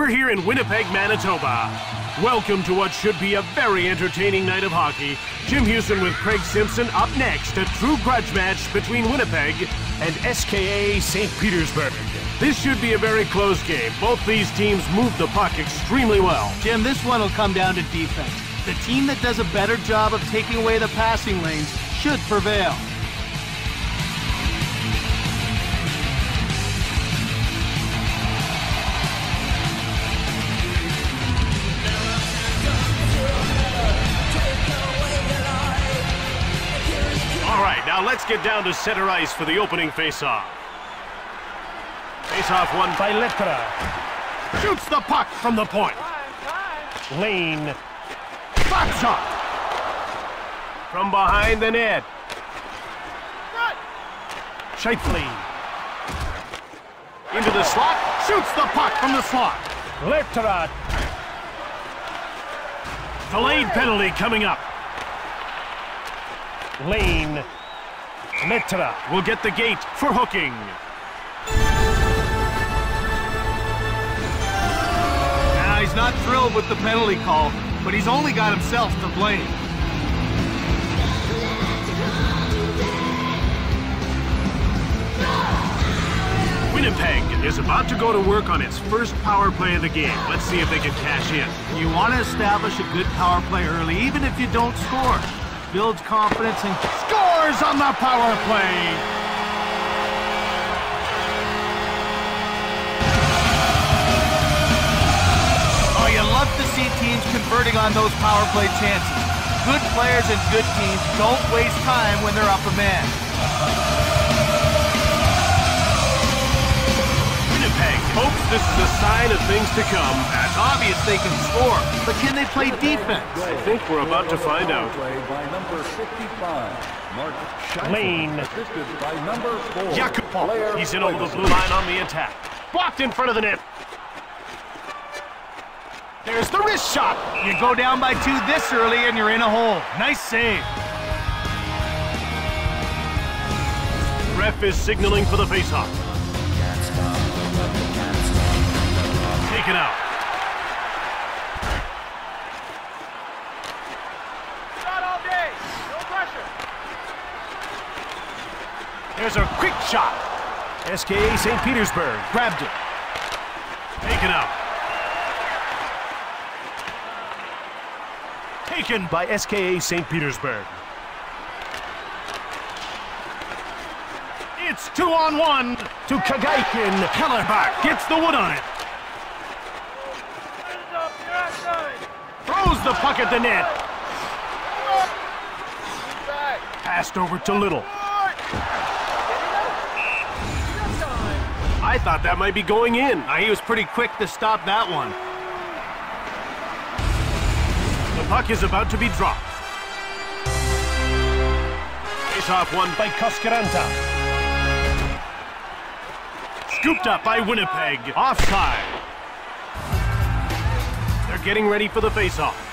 We're here in Winnipeg, Manitoba. Welcome to what should be a very entertaining night of hockey. Jim Hughson with Craig Simpson up next. A true grudge match between Winnipeg and SKA St. Petersburg. This should be a very close game. Both these teams move the puck extremely well. Jim, this one will come down to defense. The team that does a better job of taking away the passing lanes should prevail. All right, now let's get down to center ice for the opening face-off. Face-off won by Letra. Shoots the puck from the point. Laine. Back shot. From behind the net. Scheifele. Into the slot. Shoots the puck from the slot. Letra. Delayed penalty coming up. Laine. Letra will get the gate for hooking. Now, he's not thrilled with the penalty call, but he's only got himself to blame. Winnipeg is about to go to work on its first power play of the game. Let's see if they can cash in. You want to establish a good power play early, even if you don't score. Builds confidence and Scores on the power play. Oh, you love to see teams converting on those power play chances. Good players and good teams don't waste time when they're up a man. Hopes this is a sign of things to come. It's obvious they can score, but can they play defense? I think we're about to find out. By number 55, Mark Scheifele, Laine. Assisted by number 4, Yakupov. Blair He's in over the blue line on the attack. Blocked in front of the net. There's the wrist shot. You go down by two this early and you're in a hole. Nice save. Ref is signaling for the faceoff. Shot. SKA St. Petersburg grabbed it. Taken out. Taken by SKA St. Petersburg. It's two on one to Kagaikin. Kellerbach gets the wood on it. Throws the puck at the net. Passed over to Little. I thought that might be going in. He was pretty quick to stop that one. The puck is about to be dropped. Face-off won by Koskiranta. Scooped up by Winnipeg. Offside. They're getting ready for the face-off.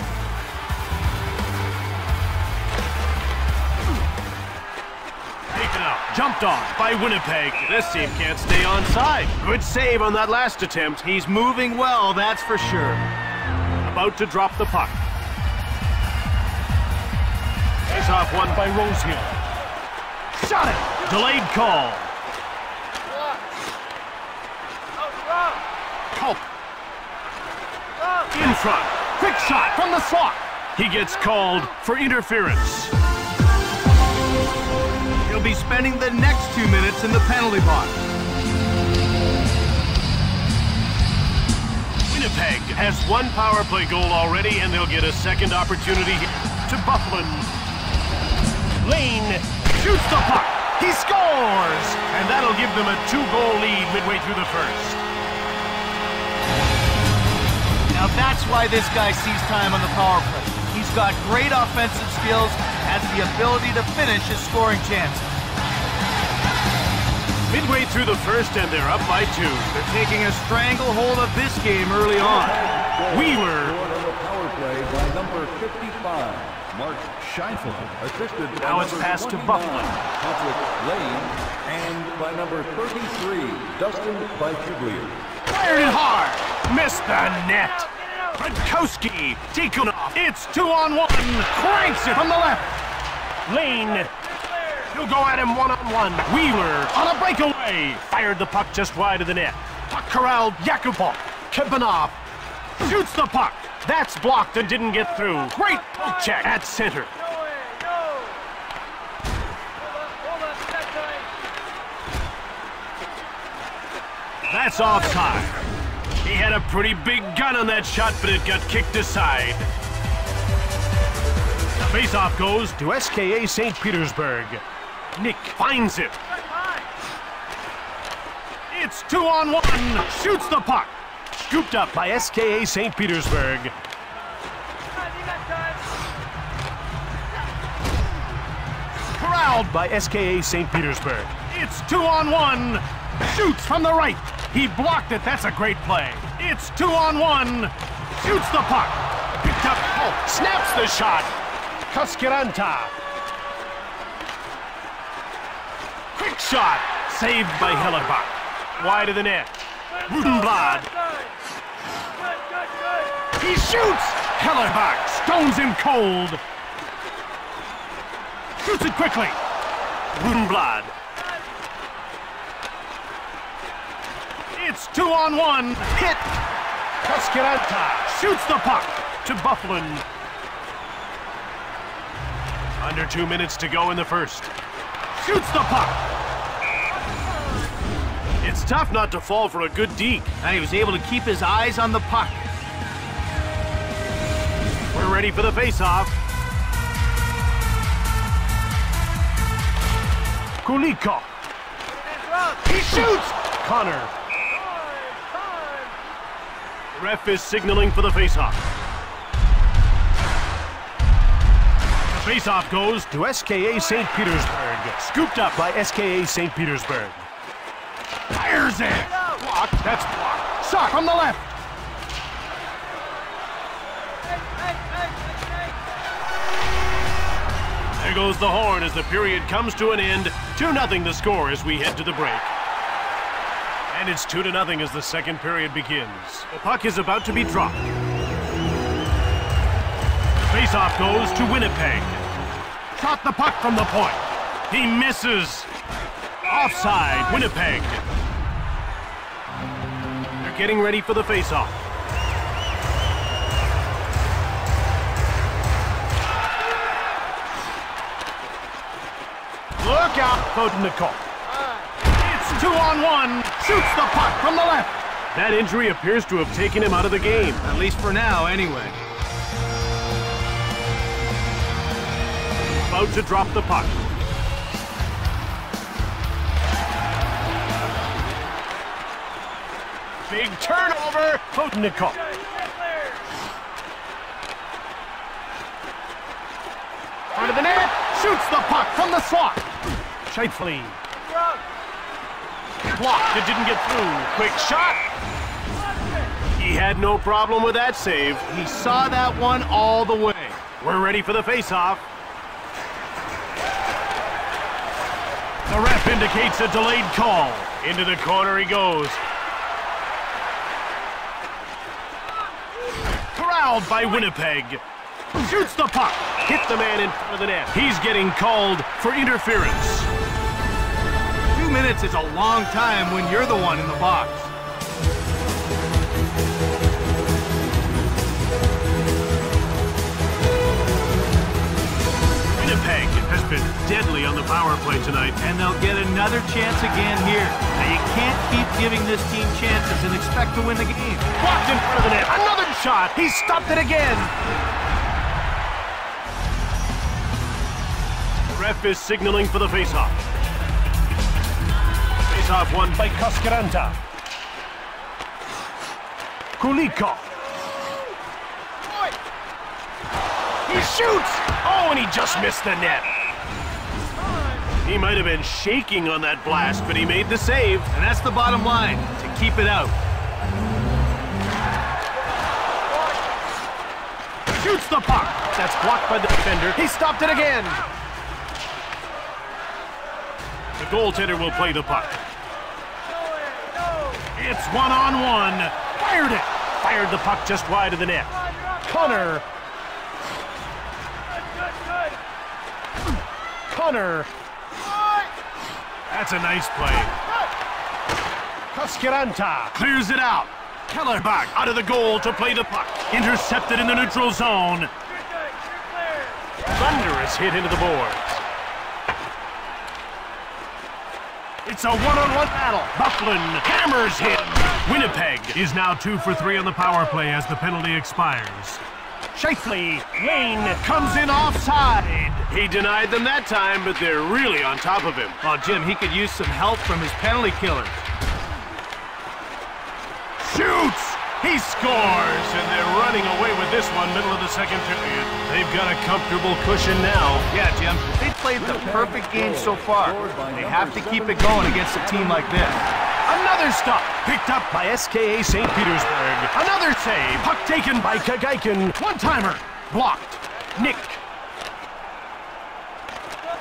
Jumped off by Winnipeg. This team can't stay on side. Good save on that last attempt. He's moving well, that's for sure. About to drop the puck. Face off won by Rosehill. Shot it! Delayed call. Culp. In front. Quick shot from the slot. He gets called for interference. He'll be spending the next two minutes in the penalty box. Winnipeg has one power play goal already, and they'll get a second opportunity here to Byfuglien. Laine shoots the puck. He scores! And that'll give them a two-goal lead midway through the first. Now that's why this guy sees time on the power play. He's got great offensive skills, has the ability to finish his scoring chances. Midway through the first, and they're up by two. They're taking a stranglehold of this game early on. Wheeler. Scored on the power play by number 55, Mark Scheifele, assisted by Now it's passed to 29, Buffalo. Patrik Laine, and by number 33, Dustin Byfuglien. Fired it hard. Missed the net. Radkowski, Tikhonov. It's two on one. Cranks it from the left. Laine. He'll go at him one on one. Wheeler on a breakaway. Fired the puck just wide of the net. Puck corralled. Yakupov. Kempenov shoots the puck. That's blocked and didn't get through. Great poke check at center. That's offside. He had a pretty big gun on that shot, but it got kicked aside. The faceoff goes to SKA St. Petersburg. Nick finds it. It's two on one. Shoots the puck. Scooped up by SKA St. Petersburg. Corralled by SKA St. Petersburg. It's two on one. Shoots from the right. He blocked it. That's a great play. It's two on one. Shoots the puck. Picked up. Oh, snaps the shot. Koskiranta. Shot. Saved by Hellebuyck. Wide of the net. Rudenblad. He shoots. Hellebuyck stones him cold. Shoots it quickly. Rudenblad. It's two on one. Hit. Koskiranta shoots the puck to Byfuglien. Under two minutes to go in the first. Shoots the puck. It's tough not to fall for a good deke. And he was able to keep his eyes on the puck. We're ready for the faceoff. Kulikov. He shoots! Connor. The ref is signaling for the faceoff. The faceoff goes to SKA St. Petersburg. Scooped up by SKA St. Petersburg. Fires it! That's blocked. Shot from the left. There goes the horn as the period comes to an end. 2-0 the score as we head to the break. And it's 2 to nothing as the second period begins. The puck is about to be dropped. Faceoff goes to Winnipeg. Shot the puck from the point. He misses. Offside, Winnipeg. Getting ready for the faceoff. Look out, Bodenikov. It's two on one. Shoots the puck from the left. That injury appears to have taken him out of the game. At least for now, anyway. About to drop the puck. Big turnover. Bodenikov. Front of the net. Shoots the puck from the slot. Scheifele. Blocked. It didn't get through. Quick shot. He had no problem with that save. He saw that one all the way. We're ready for the faceoff. The ref indicates a delayed call. Into the corner he goes. Corralled by Winnipeg. Shoots the puck. Hit the man in front of the net. He's getting called for interference. Two minutes is a long time when you're the one in the box. Winnipeg has been deadly on the power play tonight. And they'll get another chance again here. Now, you can't keep giving this team chances and expect to win the game. Blocked in front of the net. Another shot. He stopped it again. Ref is signaling for the faceoff. Faceoff won by Koskiranta. Kulikov. He shoots! Oh, and he just missed the net. He might have been shaking on that blast, but he made the save. And that's the bottom line, to keep it out. Shoots the puck. That's blocked by the defender. He stopped it again. The goaltender will play the puck. It's one-on-one. Fired it. Fired the puck just wide of the net. Connor. Connor. That's a nice play. Koskiranta clears it out. Kellerbach out of the goal to play the puck. Intercepted in the neutral zone. Thunderous hit into the boards. It's a one-on-one battle. Byfuglien hammers him. Winnipeg is now two for three on the power play as the penalty expires. Scheifele, Laine comes in offside. He denied them that time, but they're really on top of him. Oh, Jim, he could use some help from his penalty killers. Shoots! He scores, and they're running away with this one middle of the second period. They've got a comfortable cushion now. Yeah, Jim, they played the perfect game so far. They have to keep it going against a team like this. Another stop, picked up by SKA St. Petersburg. Another save, puck taken by Kagaikin. One-timer, blocked. Nick.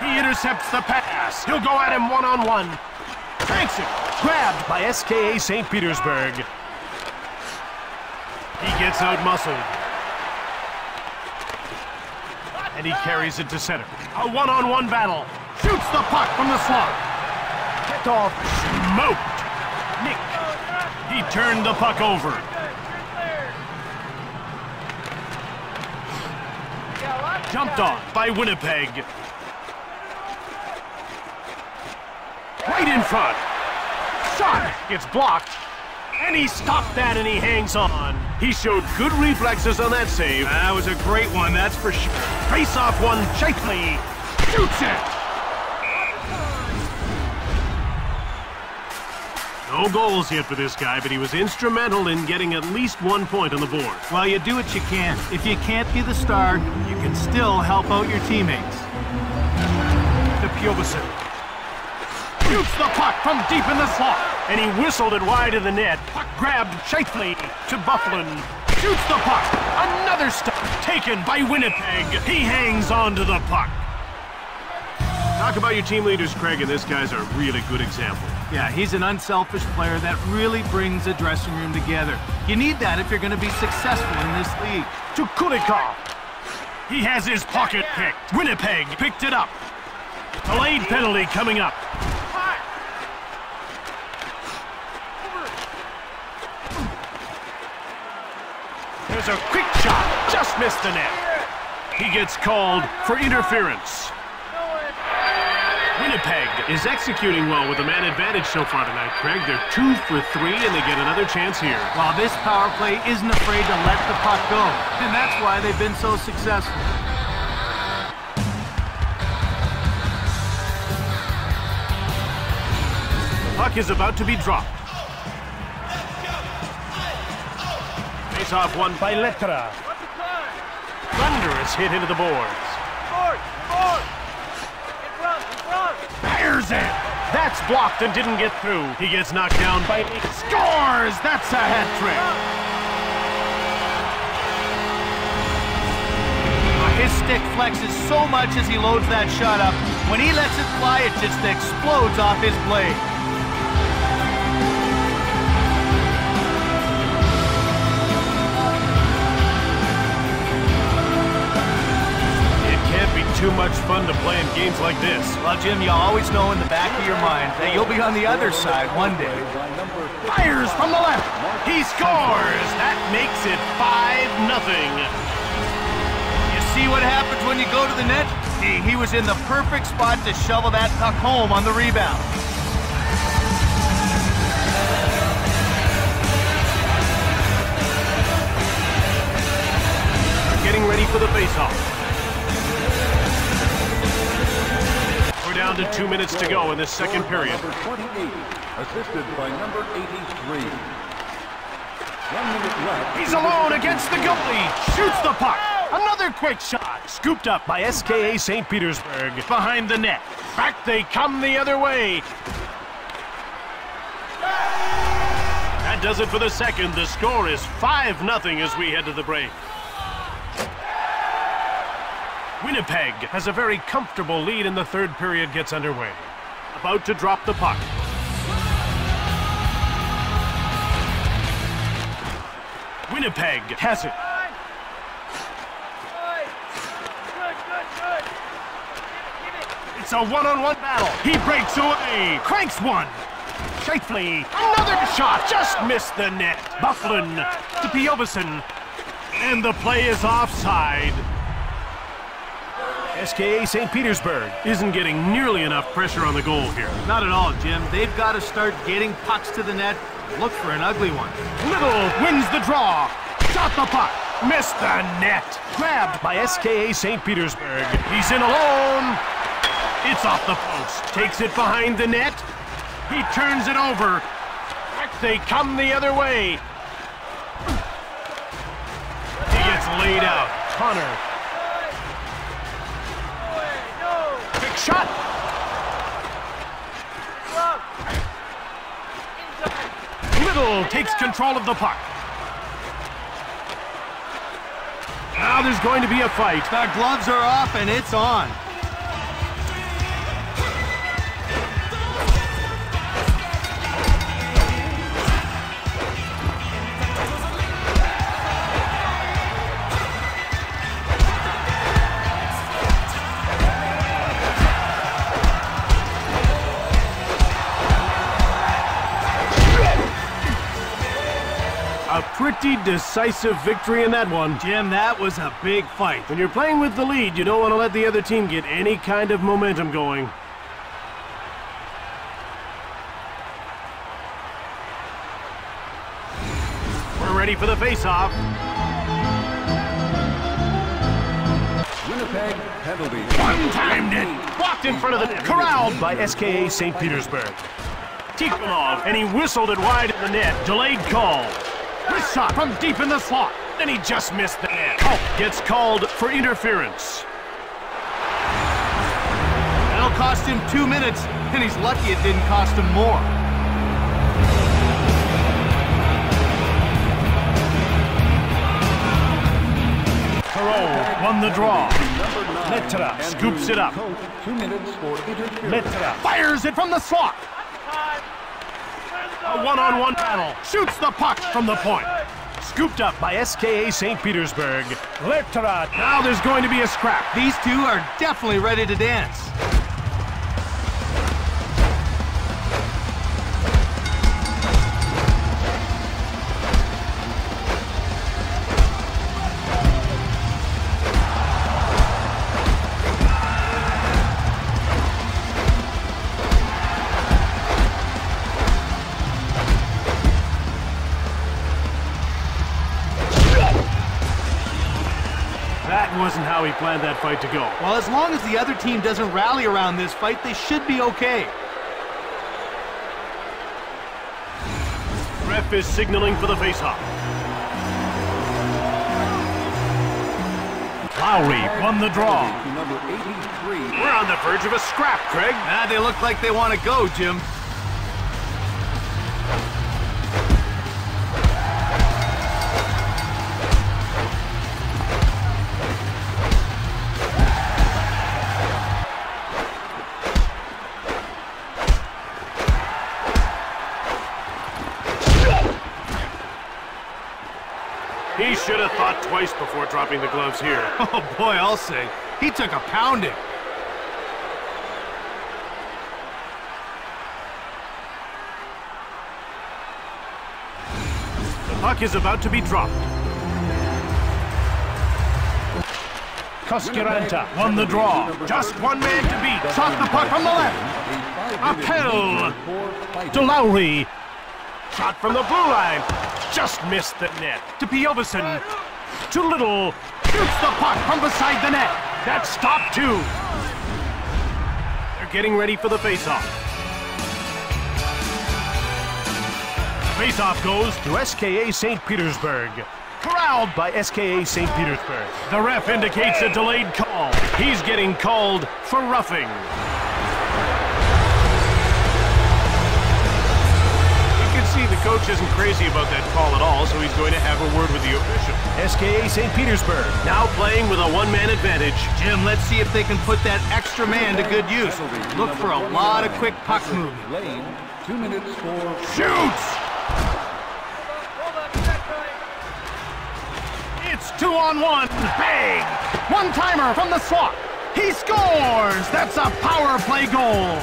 He intercepts the pass. He'll go at him one-on-one. Thanks it. Grabbed by SKA St. Petersburg. He gets out-muscled. And he carries it to center. A one-on-one battle. Shoots the puck from the slot. Get off. Smoked. Nick. He turned the puck over. Jumped off by Winnipeg. Right in front. Shot gets blocked. And he stopped that and he hangs on. He showed good reflexes on that save. That was a great one, that's for sure. Face off one, Scheifele shoots it. No goals yet for this guy, but he was instrumental in getting at least one point on the board. Well, you do what you can. If you can't be the star, you can still help out your teammates. To Piovesin. Shoots the puck from deep in the slot. And he whistled it wide of the net. Puck grabbed Scheifele to Byfuglien. Shoots the puck. Another stop taken by Winnipeg. He hangs on to the puck. Talk about your team leaders, Craig, and this guy's a really good example. Yeah, he's an unselfish player that really brings a dressing room together. You need that if you're going to be successful in this league. To Kulikov. He has his pocket picked. Winnipeg picked it up. Delayed penalty coming up. There's a quick shot. Just missed the net. He gets called for interference. Winnipeg is executing well with a man advantage so far tonight, Craig. They're two for three, and they get another chance here. Well, this power play isn't afraid to let the puck go, and that's why they've been so successful. The puck is about to be dropped. Face off one by Letra. Thunderous hit into the boards. Fires it! That's blocked and didn't get through. He gets knocked down by Scores! That's a hat trick. Uh, his stick flexes so much as he loads that shot up. When he lets it fly, it just explodes off his blade. Too much fun to play in games like this. Well, Jim, you always know in the back of your mind that you'll be on the other side one day. Fires from the left. He scores. That makes it 5 nothing. You see what happens when you go to the net? He, he was in the perfect spot to shovel that puck home on the rebound. Getting ready for the faceoff. Down to two minutes to go in this second period. Number 28, assisted by number 83. One minute left. He's alone against the goalie. Shoots the puck. Another quick shot. Scooped up by SKA St. Petersburg. Behind the net. Back they come the other way. That does it for the second. The score is 5 nothing as we head to the break. Winnipeg has a very comfortable lead and the third period gets underway. About to drop the puck. Winnipeg has it. It's a one-on-one battle. He breaks away. Cranks one. Scheifele. Another shot. Just missed the net. Byfuglien to Piovison. And the play is offside. SKA St. Petersburg isn't getting nearly enough pressure on the goal here. Not at all, Jim. They've got to start getting pucks to the net. Look for an ugly one. Little wins the draw. Shot the puck. Missed the net. Grabbed by SKA St. Petersburg. He's in alone. It's off the post. Takes it behind the net. He turns it over. They come the other way. He gets laid out. Connor. Shot. Little takes control of the puck. Now there's going to be a fight. The gloves are off and it's on. A decisive victory in that one. Jim, that was a big fight. When you're playing with the lead, you don't want to let the other team get any kind of momentum going. We're ready for the face-off. Winnipeg penalty. One-timed it. Blocked in front of the net. Corralled by SKA St. Petersburg. Tikhonov, and he whistled it wide in the net. Delayed call. Wrist shot from deep in the slot. Then he just missed the net. Oh, gets called for interference. That'll cost him two minutes, and he's lucky it didn't cost him more. Perreault won the draw. Number Letra scoops it up. Coach, two minutes for interference. Letra fires it from the slot. A one-on-one battle. Shoots the puck from the point. Scooped up by SKA St. Petersburg. Now there's going to be a scrap. These two are definitely ready to dance. How he planned that fight to go. Well, as long as the other team doesn't rally around this fight, they should be okay. Ref is signaling for the faceoff. Lowry won the draw. Number 83, We're on the verge of a scrap, Craig. Ah, they look like they want to go, Jim. He should have thought twice before dropping the gloves here. Oh boy, I'll say. He took a pounding. The puck is about to be dropped. Koskiranta won the draw. Just one man to beat. Shot the puck from the left. Appel to Lowry. Shot from the blue line. Just missed the net. To Piovison. To Little. Shoots the puck from beside the net. That's stop two. They're getting ready for the faceoff. Faceoff goes to SKA St. Petersburg. Corralled by SKA St. Petersburg. The ref indicates a delayed call. He's getting called for roughing. Coach isn't crazy about that call at all, so he's going to have a word with the official. SKA St. Petersburg now playing with a one-man advantage. Jim, let's see if they can put that extra man to good use. Look for a lot of quick puck movement. Laine, two minutes for Shoots! It's two on one. Bang! One timer from the slot. He scores! That's a power play goal.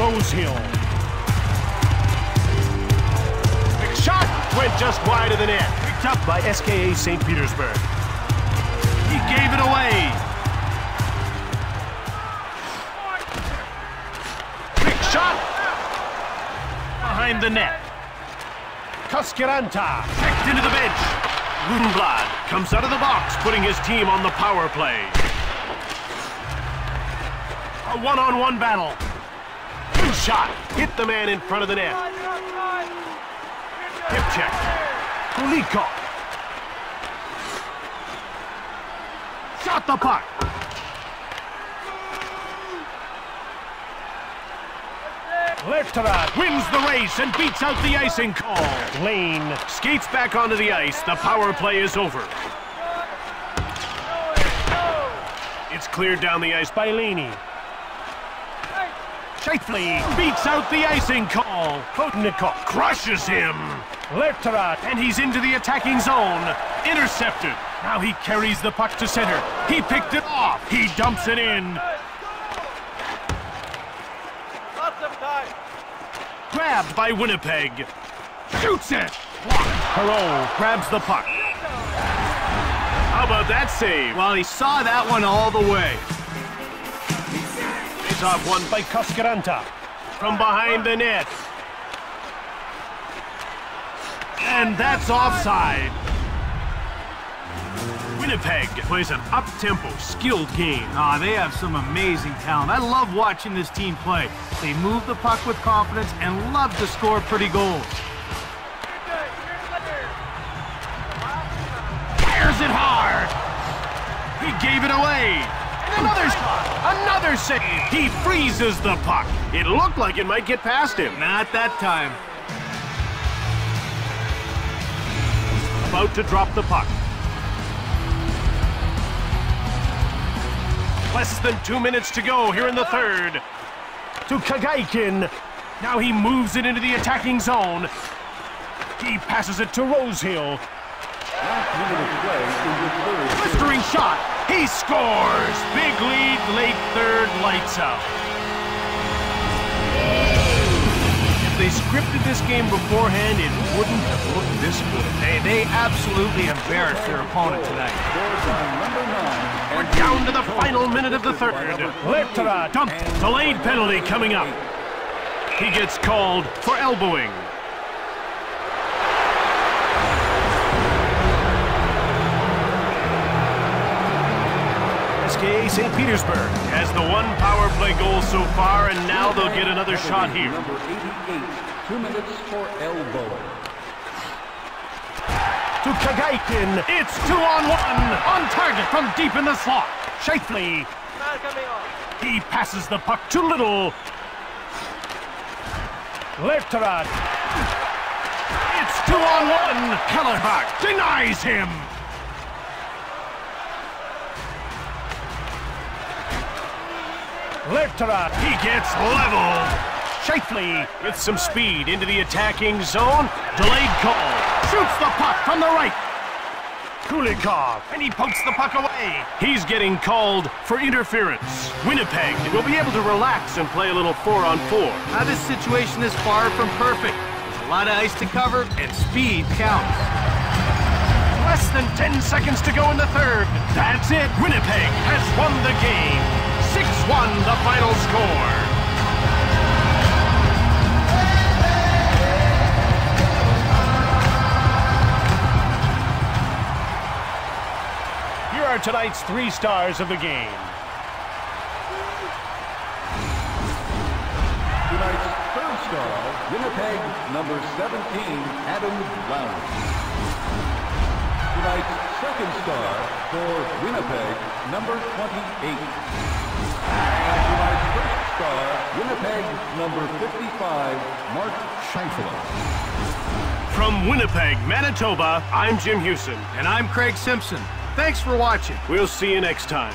Rosehill. Big shot went just wide of the net. Picked up by SKA St. Petersburg. He gave it away. Big shot behind the net. Koskiranta kicked into the bench. Lundblad comes out of the box, putting his team on the power play. A one-on-one battle. Shot. Hit the man in front of the net. Hip check. Kulikov. Shot the puck. Lerterad wins the race and beats out the icing call. Laine skates back onto the ice. The power play is over. It's cleared down the ice by Laney. Scheifele beats out the icing call. Klotnikov crushes him. Lerterad, and he's into the attacking zone. Intercepted. Now he carries the puck to center. He picked it off. He dumps it in. Lots of time. Grabbed by Winnipeg. Shoots it. Perreault grabs the puck. How about that save? Well, he saw that one all the way. Off one by Koskiranta. From behind the net. And that's offside. Winnipeg plays an up-tempo, skilled game. Ah, they have some amazing talent. I love watching this team play. They move the puck with confidence and love to score pretty goals. Fires it hard. He gave it away. And another shot. Another save. He freezes the puck. It looked like it might get past him. Not that time. About to drop the puck. Less than two minutes to go here in the third. To Kagaikin. Now he moves it into the attacking zone. He passes it to Rosehill. Last minute of play in the third. Blistering shot. He scores. Big lead, late third, lights out. If they scripted this game beforehand, it wouldn't have looked this good. Hey, they absolutely embarrassed their opponent tonight. We're down to the final minute of the third. Dumped. Delayed penalty coming up. He gets called for elbowing. SKA St. Petersburg has the one power play goal so far, and now they'll get another shot here. Number 88. Two minutes for elbowing. To Kagaikin. It's two on one. On target from deep in the slot. Scheifele. He passes the puck to Little. Lepterad. It's two on one. Kellerbach denies him. Lepterad. He gets leveled. Scheifele with some speed into the attacking zone. Delayed call. Shoots the puck from the right. Kulikov, and he pokes the puck away. He's getting called for interference. Winnipeg will be able to relax and play a little four on four. Now, this situation is far from perfect. There's a lot of ice to cover, and speed counts. Less than 10 seconds to go in the third. That's it. Winnipeg has won the game. 6-1 the final score. Here are tonight's three stars of the game. Tonight's third star, Winnipeg, number 17, Adam Brown. Tonight's second star for Winnipeg, number 28. And tonight's first star, Winnipeg, number 55, Mark Scheifele. From Winnipeg, Manitoba, I'm Jim Hughson. And I'm Craig Simpson. Thanks for watching. We'll see you next time.